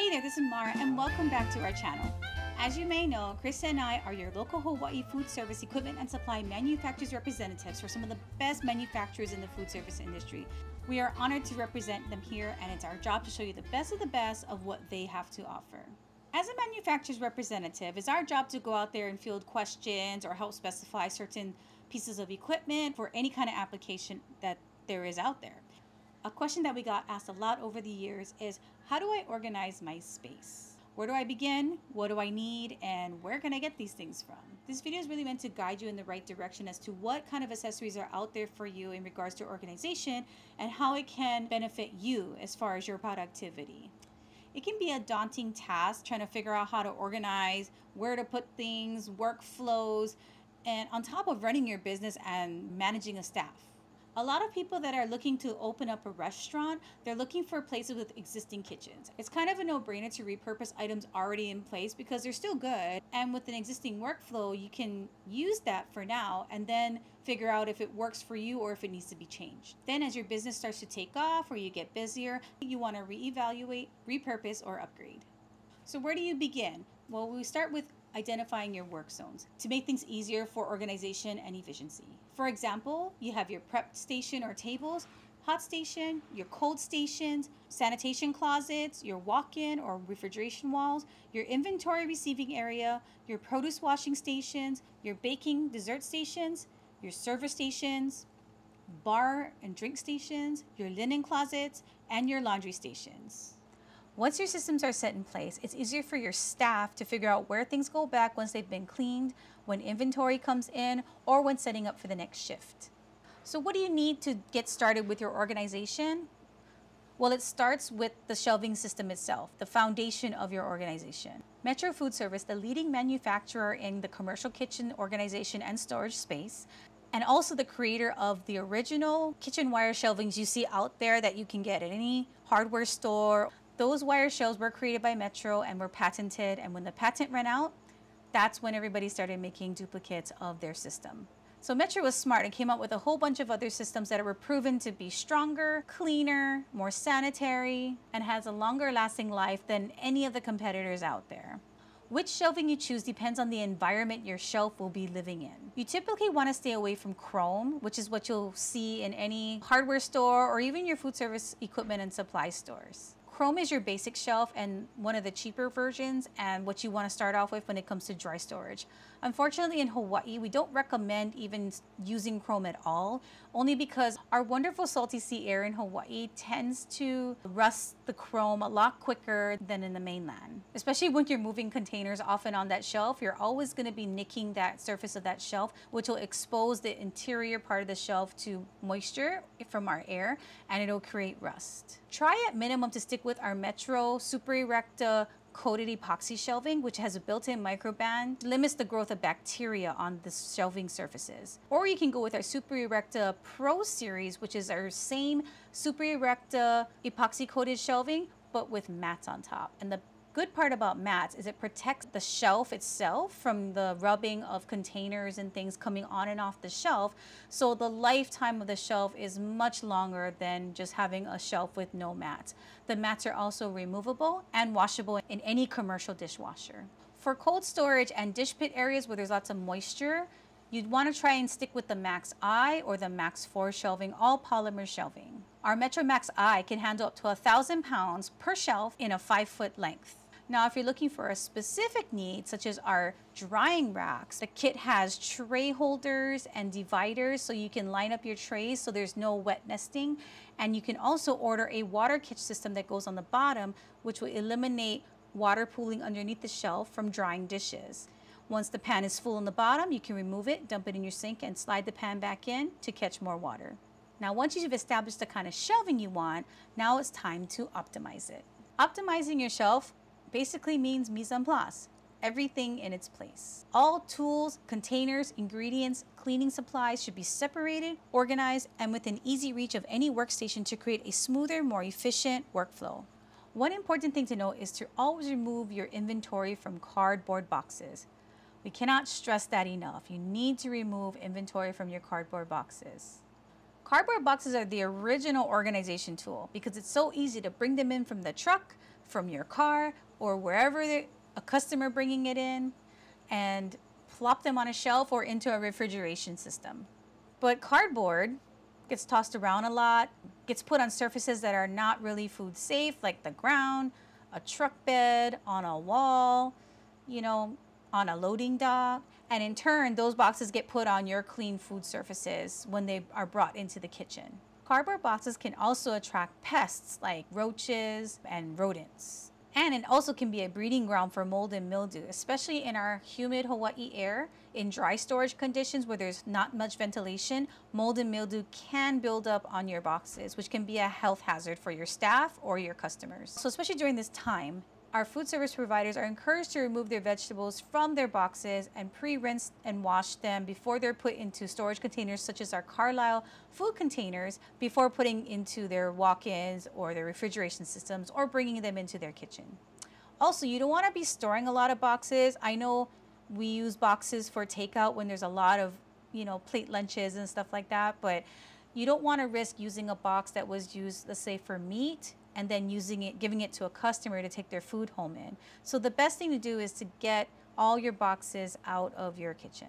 Hey there, this is Mara, and welcome back to our channel. As you may know, Krista and I are your local Hawaii food service equipment and supply manufacturers representatives for some of the best manufacturers in the food service industry. We are honored to represent them here, and it's our job to show you the best of the best of what they have to offer. As a manufacturer's representative, it's our job to go out there and field questions or help specify certain pieces of equipment for any kind of application that there is out there. A question that we got asked a lot over the years is how do I organize my space? Where do I begin? What do I need? And where can I get these things from? This video is really meant to guide you in the right direction as to what kind of accessories are out there for you in regards to organization and how it can benefit you as far as your productivity. It can be a daunting task trying to figure out how to organize, where to put things, workflows, and on top of running your business and managing a staff. A lot of people that are looking to open up a restaurant, they're looking for places with existing kitchens. It's kind of a no-brainer to repurpose items already in place because they're still good. And with an existing workflow, you can use that for now and then figure out if it works for you or if it needs to be changed. Then as your business starts to take off or you get busier, you want to reevaluate, repurpose, or upgrade. So where do you begin? Well, we start with identifying your work zones to make things easier for organization and efficiency. For example, you have your prep station or tables, hot station, your cold stations, sanitation closets, your walk-in or refrigeration walls, your inventory receiving area, your produce washing stations, your baking dessert stations, your server stations, bar and drink stations, your linen closets, and your laundry stations. Once your systems are set in place, it's easier for your staff to figure out where things go back once they've been cleaned, when inventory comes in, or when setting up for the next shift. So what do you need to get started with your organization? Well, it starts with the shelving system itself, the foundation of your organization. Metro Food Service, the leading manufacturer in the commercial kitchen organization and storage space, and also the creator of the original kitchen wire shelvings you see out there that you can get at any hardware store those wire shelves were created by Metro and were patented. And when the patent ran out, that's when everybody started making duplicates of their system. So Metro was smart and came up with a whole bunch of other systems that were proven to be stronger, cleaner, more sanitary, and has a longer lasting life than any of the competitors out there. Which shelving you choose depends on the environment your shelf will be living in. You typically want to stay away from chrome, which is what you'll see in any hardware store or even your food service equipment and supply stores. Chrome is your basic shelf and one of the cheaper versions and what you want to start off with when it comes to dry storage. Unfortunately in Hawaii, we don't recommend even using Chrome at all, only because our wonderful salty sea air in Hawaii tends to rust the Chrome a lot quicker than in the mainland. Especially when you're moving containers often on that shelf, you're always going to be nicking that surface of that shelf, which will expose the interior part of the shelf to moisture from our air, and it'll create rust. Try at minimum to stick with our Metro Super Erecta coated epoxy shelving, which has a built-in microban, limits the growth of bacteria on the shelving surfaces. Or you can go with our Super Erecta Pro series, which is our same Super Erecta epoxy coated shelving, but with mats on top. And the good part about mats is it protects the shelf itself from the rubbing of containers and things coming on and off the shelf. So the lifetime of the shelf is much longer than just having a shelf with no mats. The mats are also removable and washable in any commercial dishwasher. For cold storage and dish pit areas where there's lots of moisture, you'd want to try and stick with the Max I or the Max 4 shelving, all polymer shelving. Our Metro Max I can handle up to a thousand pounds per shelf in a five foot length. Now, if you're looking for a specific need, such as our drying racks, the kit has tray holders and dividers so you can line up your trays so there's no wet nesting. And you can also order a water catch system that goes on the bottom, which will eliminate water pooling underneath the shelf from drying dishes. Once the pan is full on the bottom, you can remove it, dump it in your sink, and slide the pan back in to catch more water. Now, once you've established the kind of shelving you want, now it's time to optimize it. Optimizing your shelf basically means mise en place, everything in its place. All tools, containers, ingredients, cleaning supplies should be separated, organized, and within easy reach of any workstation to create a smoother, more efficient workflow. One important thing to note is to always remove your inventory from cardboard boxes. We cannot stress that enough. You need to remove inventory from your cardboard boxes. Cardboard boxes are the original organization tool because it's so easy to bring them in from the truck, from your car, or wherever a customer bringing it in and plop them on a shelf or into a refrigeration system. But cardboard gets tossed around a lot, gets put on surfaces that are not really food safe, like the ground, a truck bed, on a wall, you know, on a loading dock. And in turn, those boxes get put on your clean food surfaces when they are brought into the kitchen. Cardboard boxes can also attract pests like roaches and rodents. And it also can be a breeding ground for mold and mildew, especially in our humid Hawaii air. In dry storage conditions where there's not much ventilation, mold and mildew can build up on your boxes, which can be a health hazard for your staff or your customers. So especially during this time, our food service providers are encouraged to remove their vegetables from their boxes and pre-rinse and wash them before they're put into storage containers such as our Carlisle food containers before putting into their walk-ins or their refrigeration systems or bringing them into their kitchen. Also, you don't want to be storing a lot of boxes. I know we use boxes for takeout when there's a lot of, you know, plate lunches and stuff like that, but you don't want to risk using a box that was used, let's say, for meat and then using it, giving it to a customer to take their food home in. So the best thing to do is to get all your boxes out of your kitchen.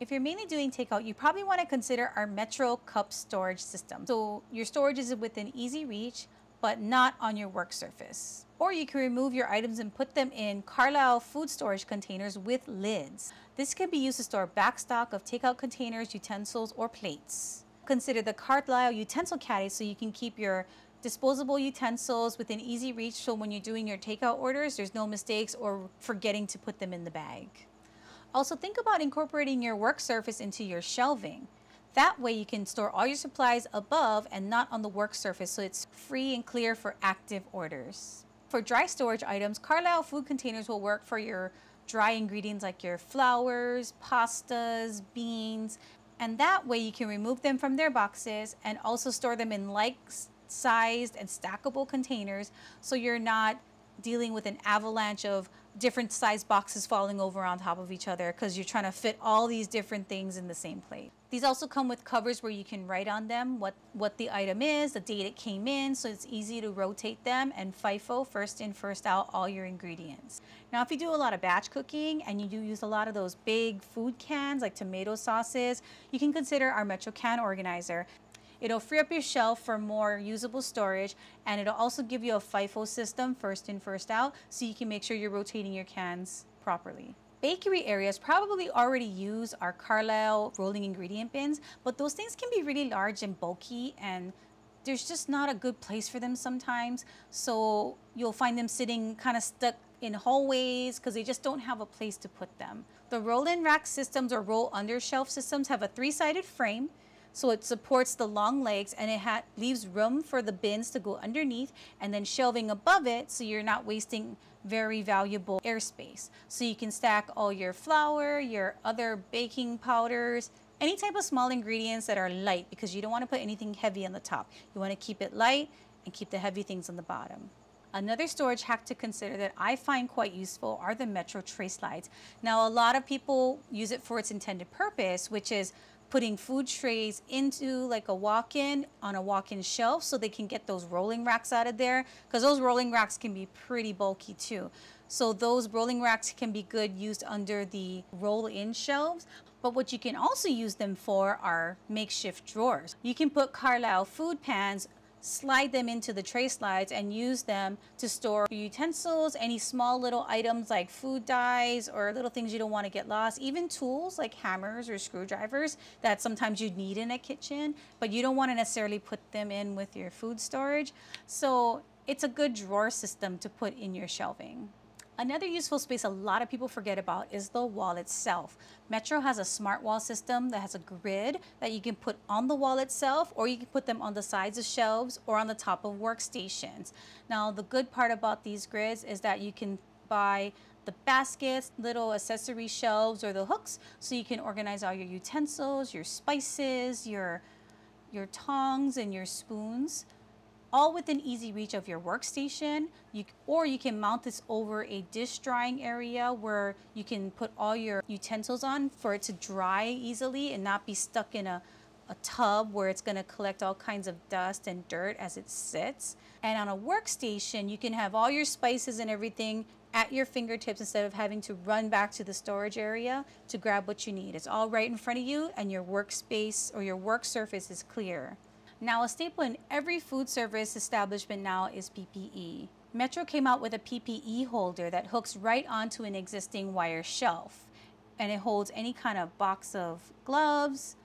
If you're mainly doing takeout, you probably want to consider our Metro Cup storage system. So your storage is within easy reach, but not on your work surface. Or you can remove your items and put them in Carlisle food storage containers with lids. This can be used to store backstock of takeout containers, utensils, or plates. Consider the Carlisle utensil caddy so you can keep your disposable utensils within easy reach so when you're doing your takeout orders, there's no mistakes or forgetting to put them in the bag. Also think about incorporating your work surface into your shelving. That way you can store all your supplies above and not on the work surface so it's free and clear for active orders. For dry storage items, Carlisle food containers will work for your dry ingredients like your flours, pastas, beans, and that way you can remove them from their boxes and also store them in like sized and stackable containers so you're not dealing with an avalanche of different size boxes falling over on top of each other because you're trying to fit all these different things in the same plate. These also come with covers where you can write on them what, what the item is, the date it came in, so it's easy to rotate them and FIFO, first in, first out, all your ingredients. Now, if you do a lot of batch cooking and you do use a lot of those big food cans like tomato sauces, you can consider our Metro Can Organizer. It'll free up your shelf for more usable storage and it'll also give you a FIFO system, first in, first out, so you can make sure you're rotating your cans properly. Bakery areas probably already use our Carlisle rolling ingredient bins, but those things can be really large and bulky and there's just not a good place for them sometimes. So you'll find them sitting kind of stuck in hallways because they just don't have a place to put them. The roll-in rack systems or roll under shelf systems have a three-sided frame so it supports the long legs and it leaves room for the bins to go underneath and then shelving above it so you're not wasting very valuable airspace. So you can stack all your flour, your other baking powders, any type of small ingredients that are light because you don't want to put anything heavy on the top. You want to keep it light and keep the heavy things on the bottom. Another storage hack to consider that I find quite useful are the Metro tray slides. Now, a lot of people use it for its intended purpose, which is putting food trays into like a walk-in on a walk-in shelf so they can get those rolling racks out of there because those rolling racks can be pretty bulky too. So those rolling racks can be good used under the roll-in shelves. But what you can also use them for are makeshift drawers. You can put Carlisle food pans slide them into the tray slides and use them to store utensils, any small little items like food dyes or little things you don't want to get lost, even tools like hammers or screwdrivers that sometimes you need in a kitchen, but you don't want to necessarily put them in with your food storage. So it's a good drawer system to put in your shelving. Another useful space a lot of people forget about is the wall itself. Metro has a smart wall system that has a grid that you can put on the wall itself or you can put them on the sides of shelves or on the top of workstations. Now the good part about these grids is that you can buy the baskets, little accessory shelves or the hooks so you can organize all your utensils, your spices, your, your tongs and your spoons all within easy reach of your workstation. You, or you can mount this over a dish drying area where you can put all your utensils on for it to dry easily and not be stuck in a a tub where it's going to collect all kinds of dust and dirt as it sits. And on a workstation, you can have all your spices and everything at your fingertips instead of having to run back to the storage area to grab what you need. It's all right in front of you and your workspace or your work surface is clear. Now, a staple in every food service establishment now is PPE. Metro came out with a PPE holder that hooks right onto an existing wire shelf and it holds any kind of box of gloves,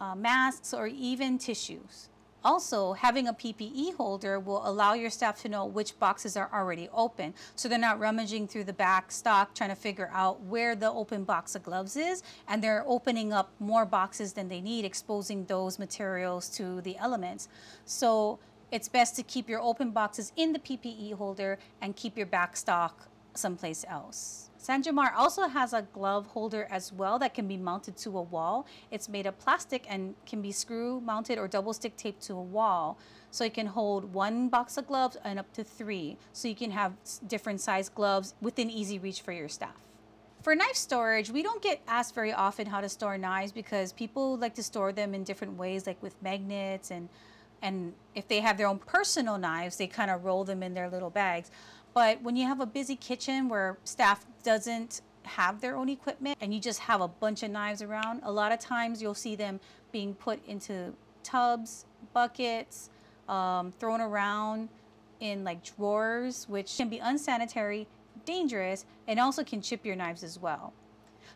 uh, masks, or even tissues. Also, having a PPE holder will allow your staff to know which boxes are already open. So they're not rummaging through the back stock trying to figure out where the open box of gloves is. And they're opening up more boxes than they need, exposing those materials to the elements. So it's best to keep your open boxes in the PPE holder and keep your back stock someplace else. San Jamar also has a glove holder as well that can be mounted to a wall. It's made of plastic and can be screw mounted or double stick taped to a wall. So it can hold one box of gloves and up to three. So you can have different size gloves within easy reach for your staff. For knife storage, we don't get asked very often how to store knives because people like to store them in different ways, like with magnets and and if they have their own personal knives, they kind of roll them in their little bags. But when you have a busy kitchen where staff doesn't have their own equipment and you just have a bunch of knives around, a lot of times you'll see them being put into tubs, buckets, um, thrown around in like drawers, which can be unsanitary, dangerous, and also can chip your knives as well.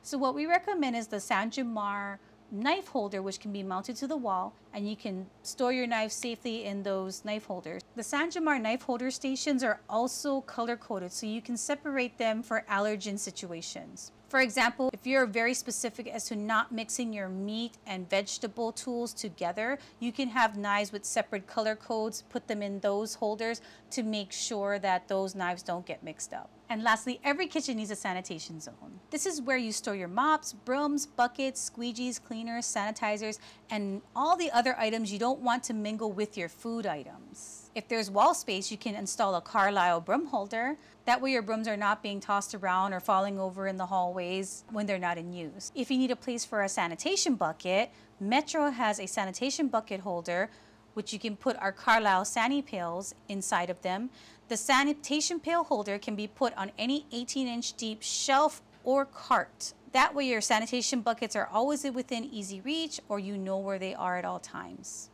So what we recommend is the San Jamar knife holder which can be mounted to the wall and you can store your knife safely in those knife holders. The San Jamar knife holder stations are also color coded so you can separate them for allergen situations. For example, if you're very specific as to not mixing your meat and vegetable tools together, you can have knives with separate color codes, put them in those holders to make sure that those knives don't get mixed up. And lastly, every kitchen needs a sanitation zone. This is where you store your mops, brooms, buckets, squeegees, cleaners, sanitizers, and all the other items you don't want to mingle with your food items. If there's wall space, you can install a Carlisle broom holder. That way your brooms are not being tossed around or falling over in the hallways when they're not in use. If you need a place for a sanitation bucket, Metro has a sanitation bucket holder which you can put our Carlisle Sani pails inside of them. The sanitation pail holder can be put on any 18 inch deep shelf or cart. That way your sanitation buckets are always within easy reach or you know where they are at all times.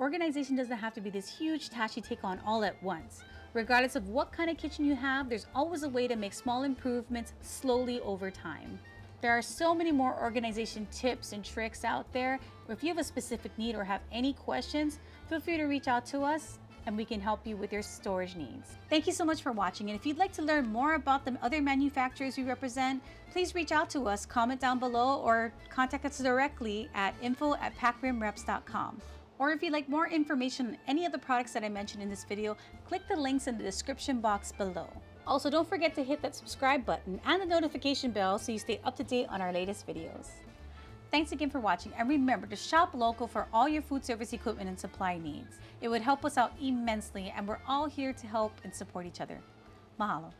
Organization doesn't have to be this huge task you take on all at once. Regardless of what kind of kitchen you have, there's always a way to make small improvements slowly over time. There are so many more organization tips and tricks out there. If you have a specific need or have any questions, feel free to reach out to us and we can help you with your storage needs. Thank you so much for watching. And if you'd like to learn more about the other manufacturers we represent, please reach out to us, comment down below, or contact us directly at info at pacrimreps.com. Or if you'd like more information on any of the products that I mentioned in this video, click the links in the description box below. Also, don't forget to hit that subscribe button and the notification bell so you stay up to date on our latest videos. Thanks again for watching and remember to shop local for all your food service equipment and supply needs. It would help us out immensely and we're all here to help and support each other. Mahalo.